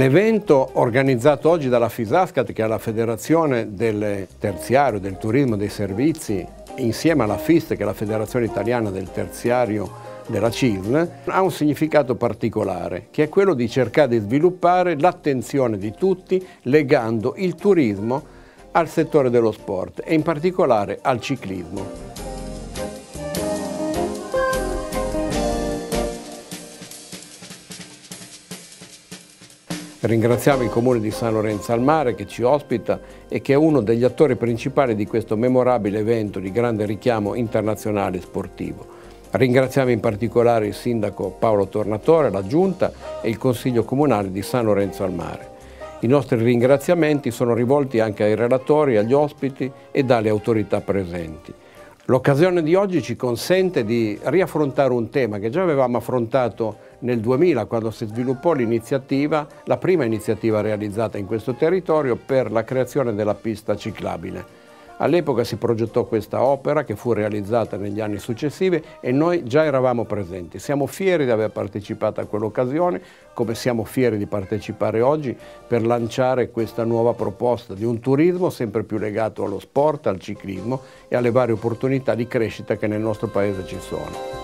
L'evento organizzato oggi dalla FISASCAT, che è la Federazione del Terziario, del Turismo e dei Servizi, insieme alla FIST, che è la Federazione Italiana del Terziario della CISL, ha un significato particolare, che è quello di cercare di sviluppare l'attenzione di tutti legando il turismo al settore dello sport e in particolare al ciclismo. Ringraziamo il Comune di San Lorenzo al Mare che ci ospita e che è uno degli attori principali di questo memorabile evento di grande richiamo internazionale sportivo. Ringraziamo in particolare il Sindaco Paolo Tornatore, la Giunta e il Consiglio Comunale di San Lorenzo al Mare. I nostri ringraziamenti sono rivolti anche ai relatori, agli ospiti e alle autorità presenti. L'occasione di oggi ci consente di riaffrontare un tema che già avevamo affrontato nel 2000 quando si sviluppò l'iniziativa, la prima iniziativa realizzata in questo territorio per la creazione della pista ciclabile. All'epoca si progettò questa opera che fu realizzata negli anni successivi e noi già eravamo presenti. Siamo fieri di aver partecipato a quell'occasione, come siamo fieri di partecipare oggi per lanciare questa nuova proposta di un turismo sempre più legato allo sport, al ciclismo e alle varie opportunità di crescita che nel nostro Paese ci sono.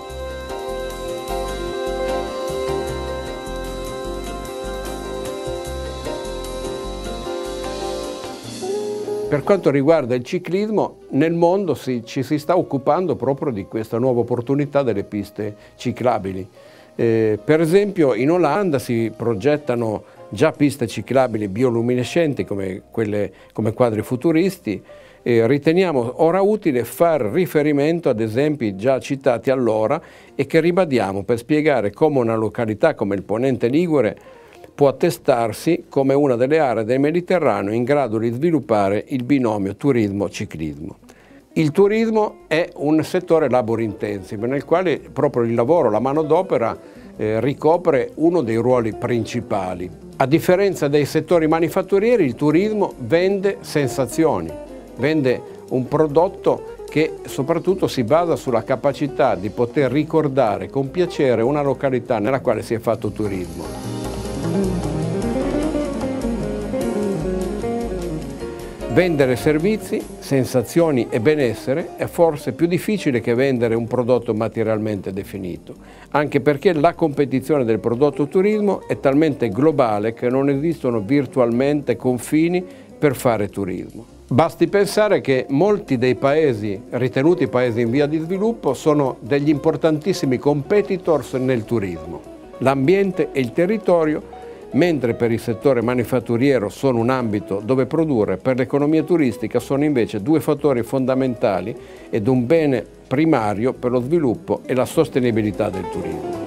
Per quanto riguarda il ciclismo, nel mondo si, ci si sta occupando proprio di questa nuova opportunità delle piste ciclabili. Eh, per esempio in Olanda si progettano già piste ciclabili bioluminescenti come, quelle, come quadri futuristi, eh, riteniamo ora utile far riferimento ad esempi già citati allora e che ribadiamo per spiegare come una località come il Ponente Ligure può attestarsi come una delle aree del Mediterraneo in grado di sviluppare il binomio turismo-ciclismo. Il turismo è un settore labor intensive nel quale proprio il lavoro, la manodopera eh, ricopre uno dei ruoli principali. A differenza dei settori manifatturieri il turismo vende sensazioni, vende un prodotto che soprattutto si basa sulla capacità di poter ricordare con piacere una località nella quale si è fatto turismo. Vendere servizi, sensazioni e benessere è forse più difficile che vendere un prodotto materialmente definito, anche perché la competizione del prodotto turismo è talmente globale che non esistono virtualmente confini per fare turismo. Basti pensare che molti dei paesi ritenuti paesi in via di sviluppo sono degli importantissimi competitors nel turismo. L'ambiente e il territorio mentre per il settore manifatturiero sono un ambito dove produrre, per l'economia turistica sono invece due fattori fondamentali ed un bene primario per lo sviluppo e la sostenibilità del turismo.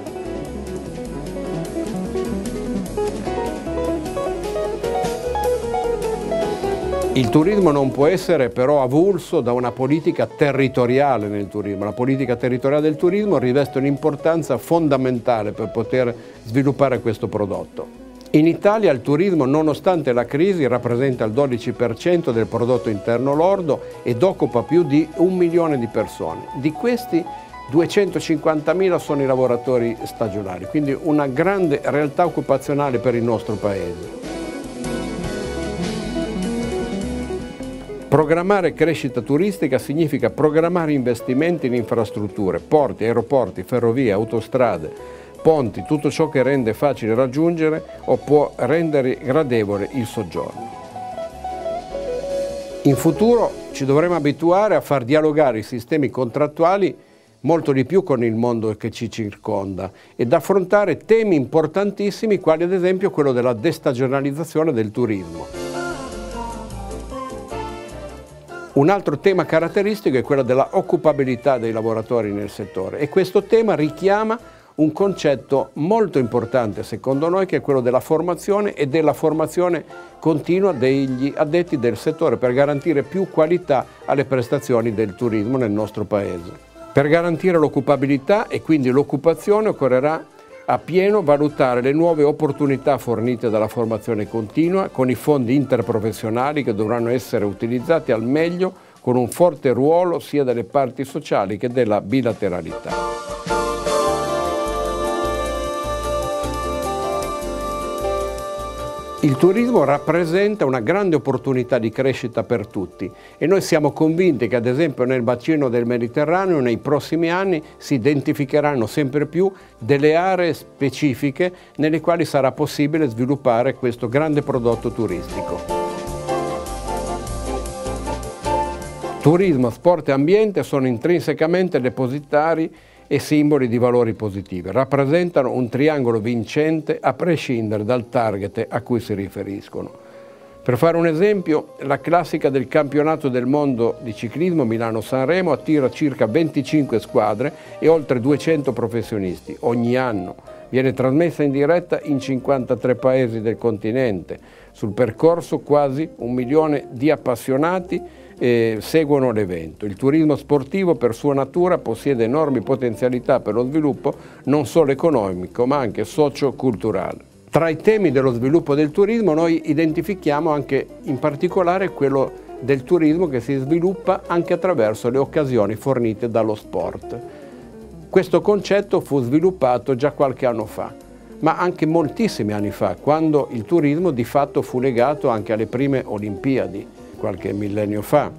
Il turismo non può essere però avulso da una politica territoriale nel turismo. La politica territoriale del turismo riveste un'importanza fondamentale per poter sviluppare questo prodotto. In Italia il turismo, nonostante la crisi, rappresenta il 12% del prodotto interno lordo ed occupa più di un milione di persone. Di questi 250.000 sono i lavoratori stagionali, quindi una grande realtà occupazionale per il nostro Paese. Programmare crescita turistica significa programmare investimenti in infrastrutture, porti, aeroporti, ferrovie, autostrade, ponti, tutto ciò che rende facile raggiungere o può rendere gradevole il soggiorno. In futuro ci dovremo abituare a far dialogare i sistemi contrattuali molto di più con il mondo che ci circonda ed affrontare temi importantissimi quali ad esempio quello della destagionalizzazione del turismo. Un altro tema caratteristico è quello della occupabilità dei lavoratori nel settore e questo tema richiama un concetto molto importante secondo noi che è quello della formazione e della formazione continua degli addetti del settore per garantire più qualità alle prestazioni del turismo nel nostro Paese. Per garantire l'occupabilità e quindi l'occupazione occorrerà a pieno valutare le nuove opportunità fornite dalla formazione continua con i fondi interprofessionali che dovranno essere utilizzati al meglio con un forte ruolo sia delle parti sociali che della bilateralità. Il turismo rappresenta una grande opportunità di crescita per tutti e noi siamo convinti che ad esempio nel bacino del Mediterraneo nei prossimi anni si identificheranno sempre più delle aree specifiche nelle quali sarà possibile sviluppare questo grande prodotto turistico. Turismo, sport e ambiente sono intrinsecamente depositari e simboli di valori positivi. Rappresentano un triangolo vincente a prescindere dal target a cui si riferiscono. Per fare un esempio, la classica del campionato del mondo di ciclismo Milano-Sanremo attira circa 25 squadre e oltre 200 professionisti ogni anno. Viene trasmessa in diretta in 53 paesi del continente. Sul percorso quasi un milione di appassionati eh, seguono l'evento. Il turismo sportivo per sua natura possiede enormi potenzialità per lo sviluppo non solo economico ma anche socio-culturale. Tra i temi dello sviluppo del turismo noi identifichiamo anche in particolare quello del turismo che si sviluppa anche attraverso le occasioni fornite dallo sport. Questo concetto fu sviluppato già qualche anno fa, ma anche moltissimi anni fa, quando il turismo di fatto fu legato anche alle prime Olimpiadi qualche millennio fa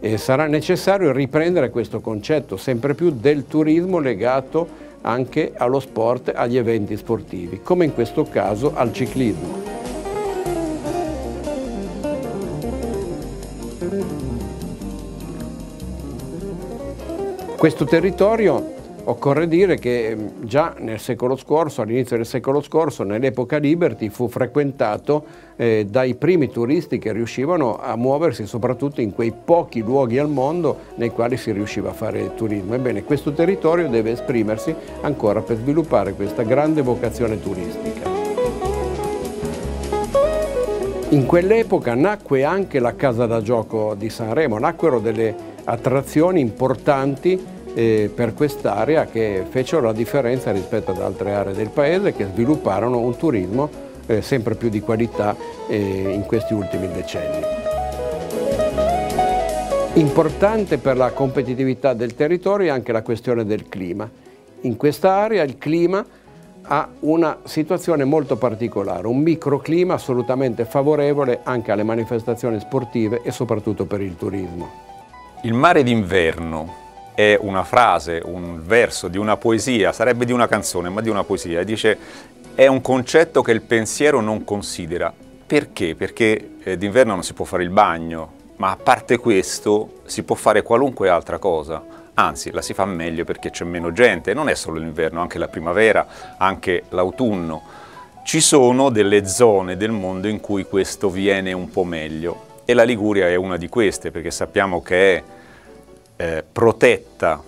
e sarà necessario riprendere questo concetto sempre più del turismo legato anche allo sport, agli eventi sportivi, come in questo caso al ciclismo. Questo territorio Occorre dire che ehm, già nel secolo scorso, all'inizio del secolo scorso, nell'epoca Liberty, fu frequentato eh, dai primi turisti che riuscivano a muoversi soprattutto in quei pochi luoghi al mondo nei quali si riusciva a fare turismo. Ebbene, questo territorio deve esprimersi ancora per sviluppare questa grande vocazione turistica. In quell'epoca nacque anche la casa da gioco di Sanremo, nacquero delle attrazioni importanti eh, per quest'area che fecero la differenza rispetto ad altre aree del paese che svilupparono un turismo eh, sempre più di qualità eh, in questi ultimi decenni. Importante per la competitività del territorio è anche la questione del clima. In questa area il clima ha una situazione molto particolare, un microclima assolutamente favorevole anche alle manifestazioni sportive e soprattutto per il turismo. Il mare d'inverno è una frase, un verso di una poesia, sarebbe di una canzone, ma di una poesia, e dice è un concetto che il pensiero non considera. Perché? Perché eh, d'inverno non si può fare il bagno, ma a parte questo si può fare qualunque altra cosa. Anzi, la si fa meglio perché c'è meno gente, non è solo l'inverno, anche la primavera, anche l'autunno. Ci sono delle zone del mondo in cui questo viene un po' meglio e la Liguria è una di queste perché sappiamo che è eh, protetta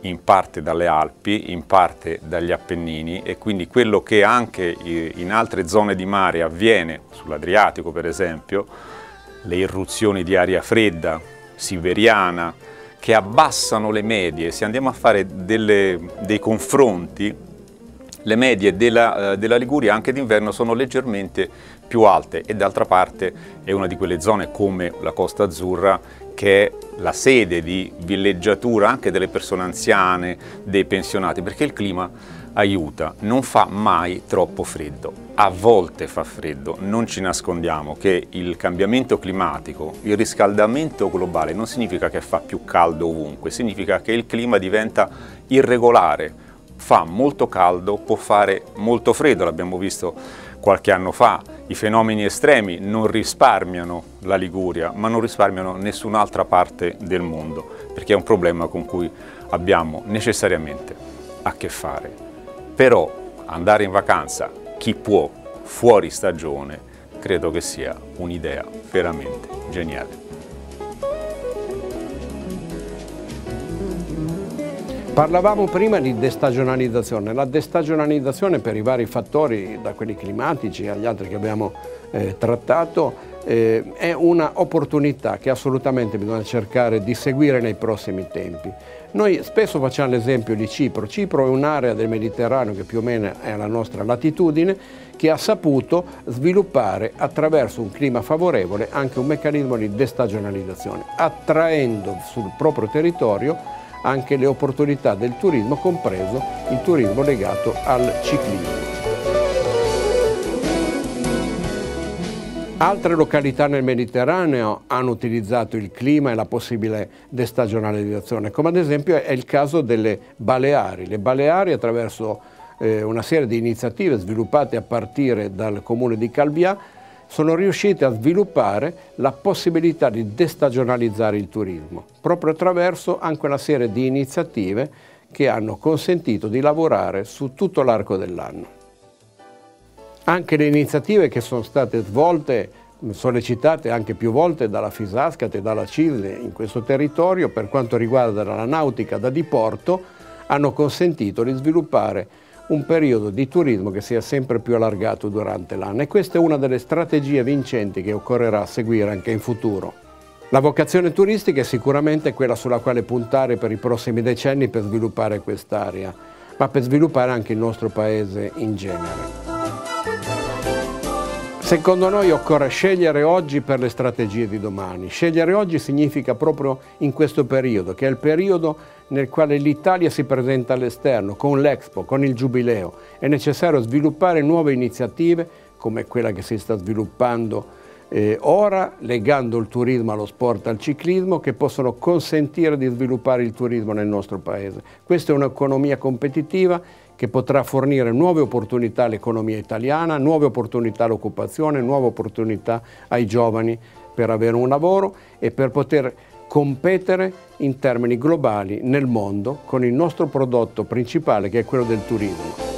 in parte dalle Alpi, in parte dagli Appennini e quindi quello che anche in altre zone di mare avviene, sull'Adriatico per esempio, le irruzioni di aria fredda, siberiana, che abbassano le medie, se andiamo a fare delle, dei confronti, le medie della, eh, della Liguria anche d'inverno sono leggermente più alte e d'altra parte è una di quelle zone come la Costa Azzurra che è la sede di villeggiatura anche delle persone anziane, dei pensionati, perché il clima aiuta, non fa mai troppo freddo, a volte fa freddo, non ci nascondiamo che il cambiamento climatico, il riscaldamento globale non significa che fa più caldo ovunque, significa che il clima diventa irregolare, fa molto caldo, può fare molto freddo, l'abbiamo visto qualche anno fa, i fenomeni estremi non risparmiano la Liguria, ma non risparmiano nessun'altra parte del mondo, perché è un problema con cui abbiamo necessariamente a che fare. Però andare in vacanza, chi può, fuori stagione, credo che sia un'idea veramente geniale. Parlavamo prima di destagionalizzazione. La destagionalizzazione per i vari fattori, da quelli climatici agli altri che abbiamo eh, trattato, eh, è un'opportunità che assolutamente bisogna cercare di seguire nei prossimi tempi. Noi spesso facciamo l'esempio di Cipro. Cipro è un'area del Mediterraneo che più o meno è alla nostra latitudine, che ha saputo sviluppare attraverso un clima favorevole anche un meccanismo di destagionalizzazione, attraendo sul proprio territorio anche le opportunità del turismo, compreso il turismo legato al ciclismo. Altre località nel Mediterraneo hanno utilizzato il clima e la possibile destagionalizzazione, come ad esempio è il caso delle Baleari. Le Baleari attraverso eh, una serie di iniziative sviluppate a partire dal comune di Calbià sono riuscite a sviluppare la possibilità di destagionalizzare il turismo, proprio attraverso anche una serie di iniziative che hanno consentito di lavorare su tutto l'arco dell'anno. Anche le iniziative che sono state svolte, sollecitate anche più volte dalla Fisascat e dalla CISLE in questo territorio per quanto riguarda la nautica da diporto, hanno consentito di sviluppare un periodo di turismo che sia sempre più allargato durante l'anno e questa è una delle strategie vincenti che occorrerà seguire anche in futuro. La vocazione turistica è sicuramente quella sulla quale puntare per i prossimi decenni per sviluppare quest'area, ma per sviluppare anche il nostro paese in genere. Secondo noi occorre scegliere oggi per le strategie di domani. Scegliere oggi significa proprio in questo periodo, che è il periodo nel quale l'Italia si presenta all'esterno, con l'Expo, con il Giubileo. È necessario sviluppare nuove iniziative, come quella che si sta sviluppando eh, ora, legando il turismo allo sport, al ciclismo, che possono consentire di sviluppare il turismo nel nostro Paese. Questa è un'economia competitiva che potrà fornire nuove opportunità all'economia italiana, nuove opportunità all'occupazione, nuove opportunità ai giovani per avere un lavoro e per poter competere in termini globali nel mondo con il nostro prodotto principale che è quello del turismo.